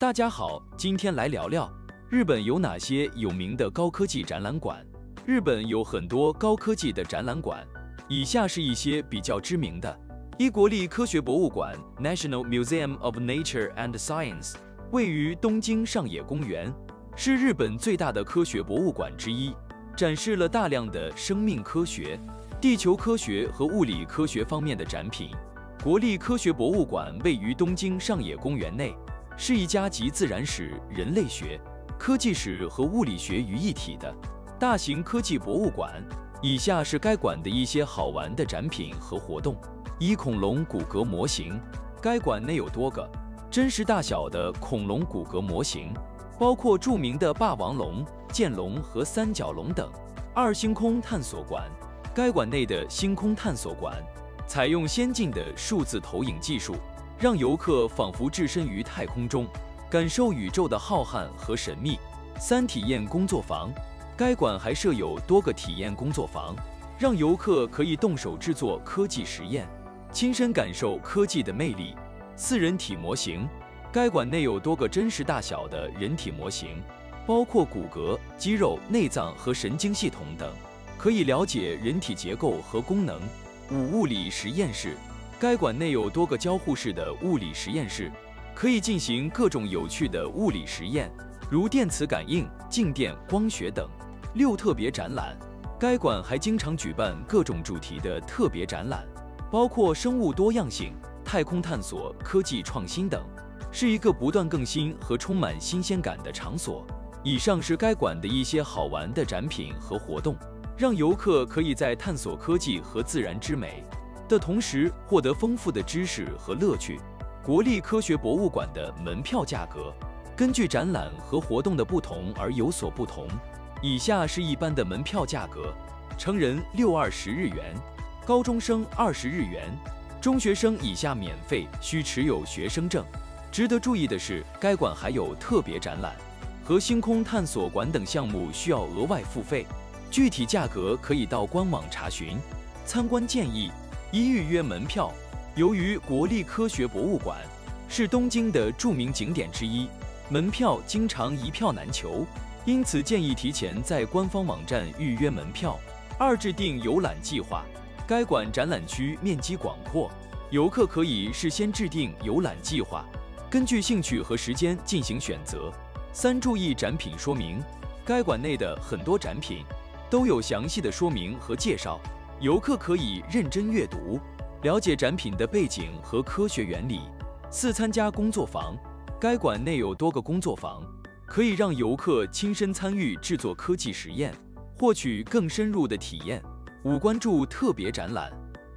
大家好，今天来聊聊日本有哪些有名的高科技展览馆。日本有很多高科技的展览馆，以下是一些比较知名的：一国立科学博物馆 （National Museum of Nature and Science） 位于东京上野公园，是日本最大的科学博物馆之一，展示了大量的生命科学、地球科学和物理科学方面的展品。国立科学博物馆位于东京上野公园内，是一家集自然史、人类学、科技史和物理学于一体的大型科技博物馆。以下是该馆的一些好玩的展品和活动：一、恐龙骨骼模型。该馆内有多个真实大小的恐龙骨骼模型，包括著名的霸王龙、剑龙和三角龙等。二、星空探索馆。该馆内的星空探索馆。采用先进的数字投影技术，让游客仿佛置身于太空中，感受宇宙的浩瀚和神秘。三、体验工作坊，该馆还设有多个体验工作坊，让游客可以动手制作科技实验，亲身感受科技的魅力。四、人体模型，该馆内有多个真实大小的人体模型，包括骨骼、肌肉、内脏和神经系统等，可以了解人体结构和功能。五物理实验室，该馆内有多个交互式的物理实验室，可以进行各种有趣的物理实验，如电磁感应、静电、光学等。六特别展览，该馆还经常举办各种主题的特别展览，包括生物多样性、太空探索、科技创新等，是一个不断更新和充满新鲜感的场所。以上是该馆的一些好玩的展品和活动。让游客可以在探索科技和自然之美的同时，获得丰富的知识和乐趣。国立科学博物馆的门票价格根据展览和活动的不同而有所不同。以下是一般的门票价格：成人六二十日元，高中生二十日元，中学生以下免费，需持有学生证。值得注意的是，该馆还有特别展览和星空探索馆等项目需要额外付费。具体价格可以到官网查询。参观建议：一、预约门票。由于国立科学博物馆是东京的著名景点之一，门票经常一票难求，因此建议提前在官方网站预约门票。二、制定游览计划。该馆展览区面积广阔，游客可以事先制定游览计划，根据兴趣和时间进行选择。三、注意展品说明。该馆内的很多展品。都有详细的说明和介绍，游客可以认真阅读，了解展品的背景和科学原理。四、参加工作坊，该馆内有多个工作坊，可以让游客亲身参与制作科技实验，获取更深入的体验。五、关注特别展览，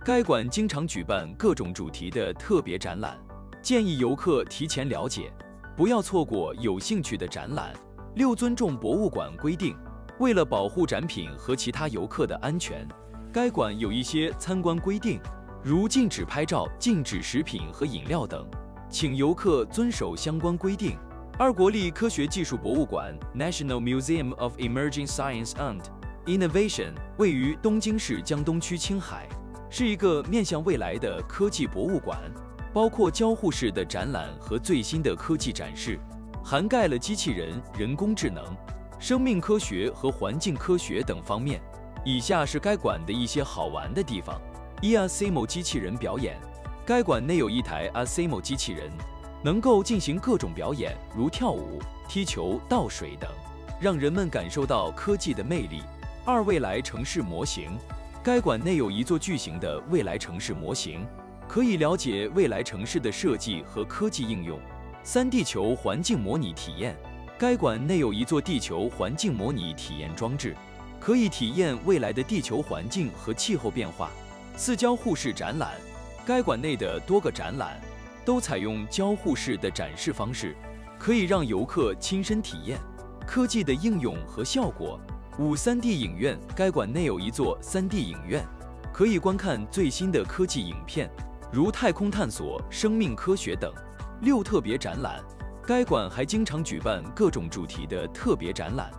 该馆经常举办各种主题的特别展览，建议游客提前了解，不要错过有兴趣的展览。六、尊重博物馆规定。为了保护展品和其他游客的安全，该馆有一些参观规定，如禁止拍照、禁止食品和饮料等，请游客遵守相关规定。二国立科学技术博物馆 （National Museum of Emerging Science and Innovation） 位于东京市江东区青海，是一个面向未来的科技博物馆，包括交互式的展览和最新的科技展示，涵盖了机器人、人工智能。生命科学和环境科学等方面。以下是该馆的一些好玩的地方：一、Asimo 机器人表演。该馆内有一台 Asimo 机器人，能够进行各种表演，如跳舞、踢球、倒水等，让人们感受到科技的魅力。二、未来城市模型。该馆内有一座巨型的未来城市模型，可以了解未来城市的设计和科技应用。三、地球环境模拟体验。该馆内有一座地球环境模拟体验装置，可以体验未来的地球环境和气候变化。四交互式展览，该馆内的多个展览都采用交互式的展示方式，可以让游客亲身体验科技的应用和效果。五 3D 影院，该馆内有一座 3D 影院，可以观看最新的科技影片，如太空探索、生命科学等。六特别展览。该馆还经常举办各种主题的特别展览，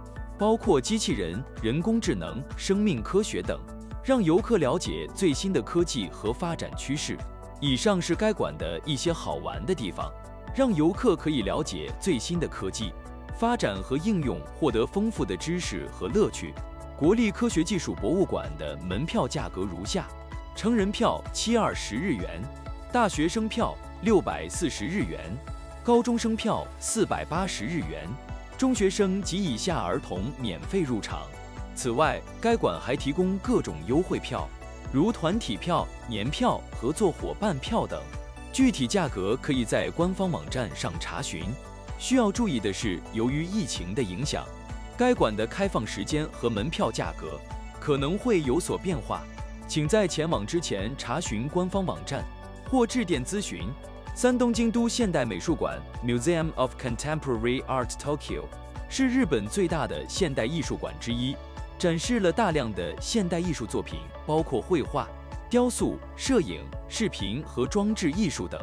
包括机器人、人工智能、生命科学等，让游客了解最新的科技和发展趋势。以上是该馆的一些好玩的地方。让游客可以了解最新的科技发展和应用，获得丰富的知识和乐趣。国立科学技术博物馆的门票价格如下：成人票七二十日元，大学生票六百四十日元，高中生票四百八十日元，中学生及以下儿童免费入场。此外，该馆还提供各种优惠票，如团体票、年票、合作伙伴票等。具体价格可以在官方网站上查询。需要注意的是，由于疫情的影响，该馆的开放时间和门票价格可能会有所变化，请在前往之前查询官方网站或致电咨询。三东京都现代美术馆 （Museum of Contemporary Art Tokyo） 是日本最大的现代艺术馆之一。展示了大量的现代艺术作品，包括绘画、雕塑、摄影、视频和装置艺术等。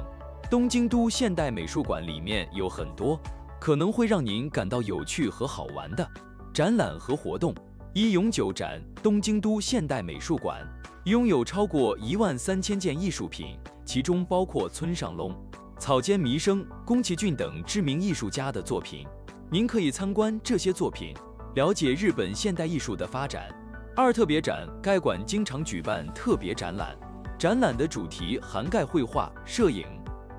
东京都现代美术馆里面有很多可能会让您感到有趣和好玩的展览和活动。一永久展东京都现代美术馆拥有超过一万三千件艺术品，其中包括村上隆、草间弥生、宫崎骏等知名艺术家的作品。您可以参观这些作品。了解日本现代艺术的发展。二特别展，该馆经常举办特别展览，展览的主题涵盖绘画、摄影、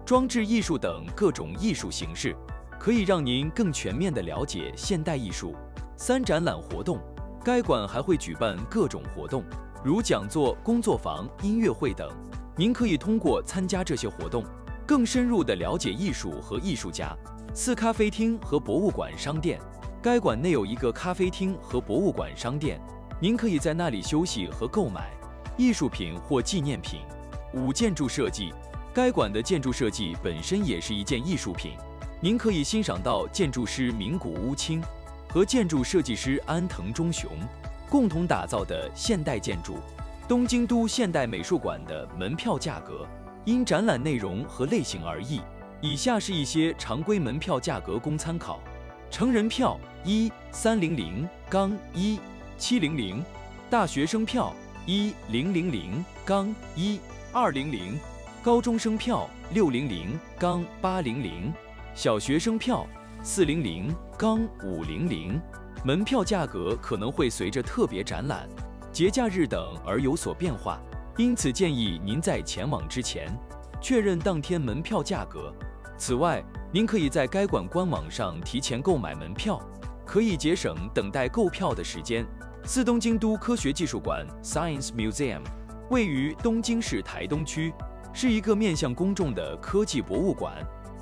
装置艺术等各种艺术形式，可以让您更全面地了解现代艺术。三展览活动，该馆还会举办各种活动，如讲座、工作坊、音乐会等。您可以通过参加这些活动，更深入地了解艺术和艺术家。四咖啡厅和博物馆商店。该馆内有一个咖啡厅和博物馆商店，您可以在那里休息和购买艺术品或纪念品。五、建筑设计，该馆的建筑设计本身也是一件艺术品，您可以欣赏到建筑师名古屋清和建筑设计师安藤忠雄共同打造的现代建筑。东京都现代美术馆的门票价格因展览内容和类型而异，以下是一些常规门票价格供参考。成人票一三零零杠一七零零，大学生票一零零零杠一二零零，高中生票六零零杠八零零，小学生票四零零杠五零零。门票价格可能会随着特别展览、节假日等而有所变化，因此建议您在前往之前确认当天门票价格。此外，您可以在该馆官网上提前购买门票，可以节省等待购票的时间。四东京都科学技术馆 （Science Museum） 位于东京市台东区，是一个面向公众的科技博物馆，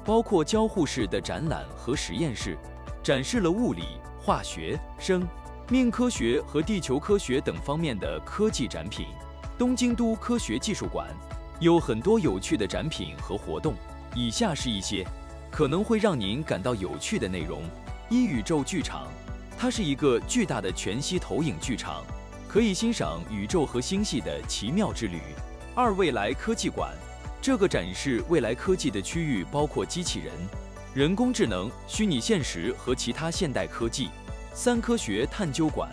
包括交互式的展览和实验室，展示了物理、化学、生命科学和地球科学等方面的科技展品。东京都科学技术馆有很多有趣的展品和活动，以下是一些。可能会让您感到有趣的内容：一、宇宙剧场，它是一个巨大的全息投影剧场，可以欣赏宇宙和星系的奇妙之旅；二、未来科技馆，这个展示未来科技的区域包括机器人、人工智能、虚拟现实和其他现代科技；三、科学探究馆，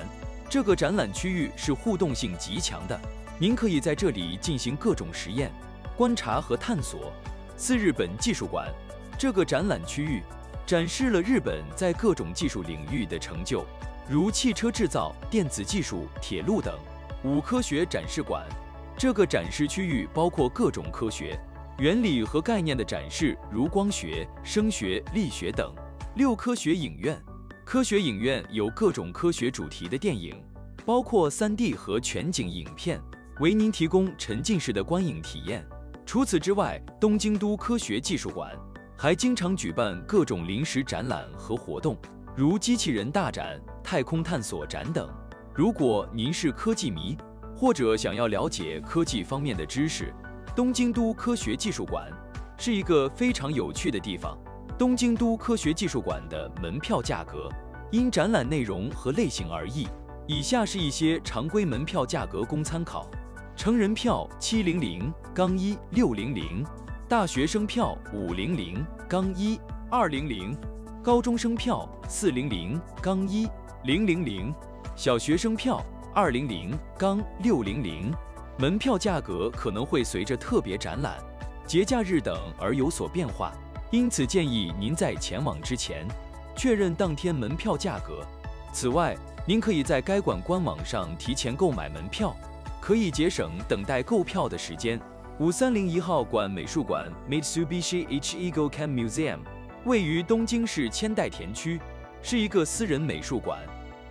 这个展览区域是互动性极强的，您可以在这里进行各种实验、观察和探索；四、日本技术馆。这个展览区域展示了日本在各种技术领域的成就，如汽车制造、电子技术、铁路等。五科学展示馆，这个展示区域包括各种科学原理和概念的展示，如光学、声学、力学等。六科学影院，科学影院有各种科学主题的电影，包括 3D 和全景影片，为您提供沉浸式的观影体验。除此之外，东京都科学技术馆。还经常举办各种临时展览和活动，如机器人大展、太空探索展等。如果您是科技迷，或者想要了解科技方面的知识，东京都科学技术馆是一个非常有趣的地方。东京都科学技术馆的门票价格因展览内容和类型而异，以下是一些常规门票价格供参考：成人票七零零杠一六零零。大学生票五零零杠一二零零，高中生票四零零杠一零零零，小学生票二零零杠六零零。门票价格可能会随着特别展览、节假日等而有所变化，因此建议您在前往之前确认当天门票价格。此外，您可以在该馆官网上提前购买门票，可以节省等待购票的时间。五三零一号馆美术馆 Mitsubishi Ichigo Ken Museum 位于东京市千代田区，是一个私人美术馆，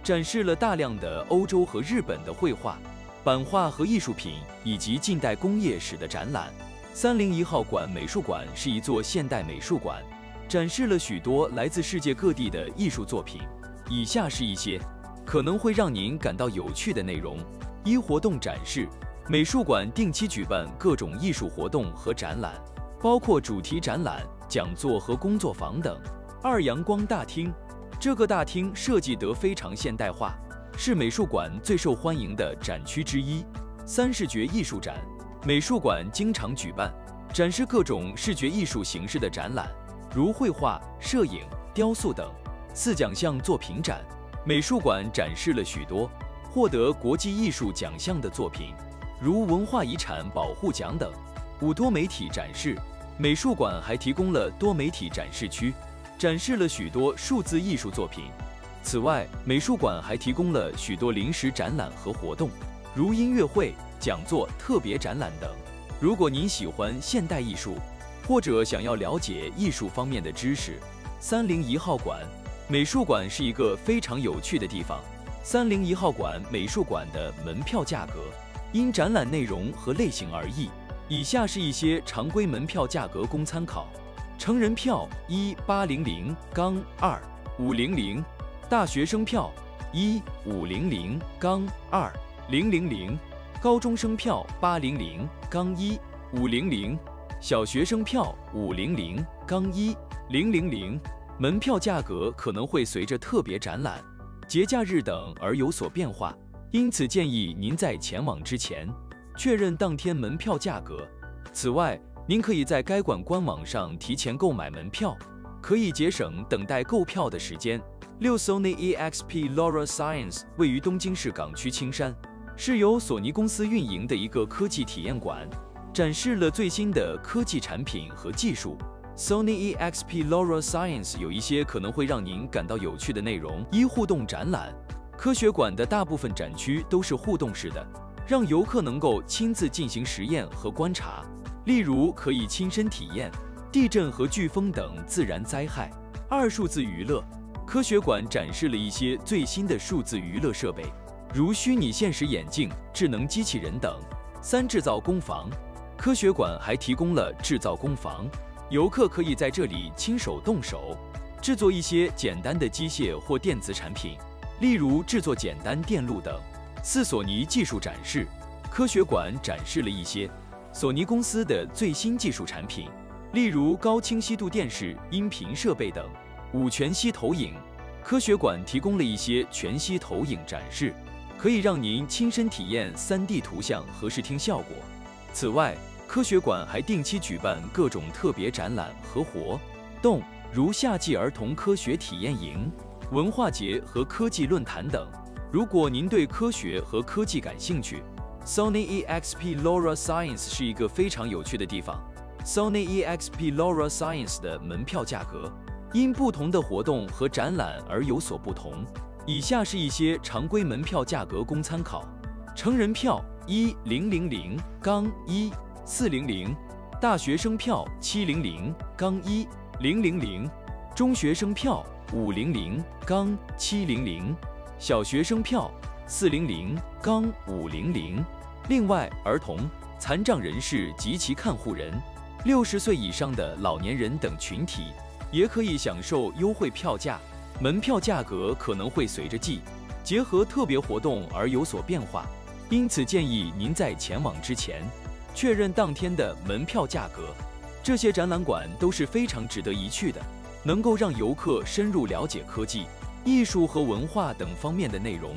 展示了大量的欧洲和日本的绘画、版画和艺术品，以及近代工业史的展览。三零一号馆美术馆是一座现代美术馆，展示了许多来自世界各地的艺术作品。以下是一些可能会让您感到有趣的内容：一、活动展示。美术馆定期举办各种艺术活动和展览，包括主题展览、讲座和工作坊等。二、阳光大厅。这个大厅设计得非常现代化，是美术馆最受欢迎的展区之一。三、视觉艺术展。美术馆经常举办展示各种视觉艺术形式的展览，如绘画、摄影、雕塑等。四奖项作品展，美术馆展示了许多获得国际艺术奖项的作品，如文化遗产保护奖等。五多媒体展示，美术馆还提供了多媒体展示区，展示了许多数字艺术作品。此外，美术馆还提供了许多临时展览和活动，如音乐会。讲座、特别展览等。如果您喜欢现代艺术，或者想要了解艺术方面的知识，三零一号馆美术馆是一个非常有趣的地方。三零一号馆美术馆的门票价格因展览内容和类型而异。以下是一些常规门票价格供参考：成人票一八零零杠二五零零，大学生票一五零零杠二零零零。高中生票八零零杠一五零零，小学生票五零零杠一零零零。门票价格可能会随着特别展览、节假日等而有所变化，因此建议您在前往之前确认当天门票价格。此外，您可以在该馆官网上提前购买门票，可以节省等待购票的时间。六 Sony EXP Laura Science 位于东京市港区青山。是由索尼公司运营的一个科技体验馆，展示了最新的科技产品和技术。Sony EXP Laura Science 有一些可能会让您感到有趣的内容：一、互动展览。科学馆的大部分展区都是互动式的，让游客能够亲自进行实验和观察。例如，可以亲身体验地震和飓风等自然灾害。二、数字娱乐。科学馆展示了一些最新的数字娱乐设备。如虚拟现实眼镜、智能机器人等。三、制造工坊，科学馆还提供了制造工坊，游客可以在这里亲手动手制作一些简单的机械或电子产品，例如制作简单电路等。四、索尼技术展示，科学馆展示了一些索尼公司的最新技术产品，例如高清晰度电视、音频设备等。五、全息投影，科学馆提供了一些全息投影展示。可以让您亲身体验 3D 图像和视听效果。此外，科学馆还定期举办各种特别展览和活动，如夏季儿童科学体验营、文化节和科技论坛等。如果您对科学和科技感兴趣，Sony EXP Laura Science 是一个非常有趣的地方。Sony EXP Laura Science 的门票价格因不同的活动和展览而有所不同。以下是一些常规门票价格供参考：成人票一零零零杠一四零零，大学生票七零零杠一零零零，中学生票五零零杠七零零，小学生票四零零杠五零零。另外，儿童、残障人士及其看护人、六十岁以上的老年人等群体也可以享受优惠票价。门票价格可能会随着季结合特别活动而有所变化，因此建议您在前往之前确认当天的门票价格。这些展览馆都是非常值得一去的，能够让游客深入了解科技、艺术和文化等方面的内容。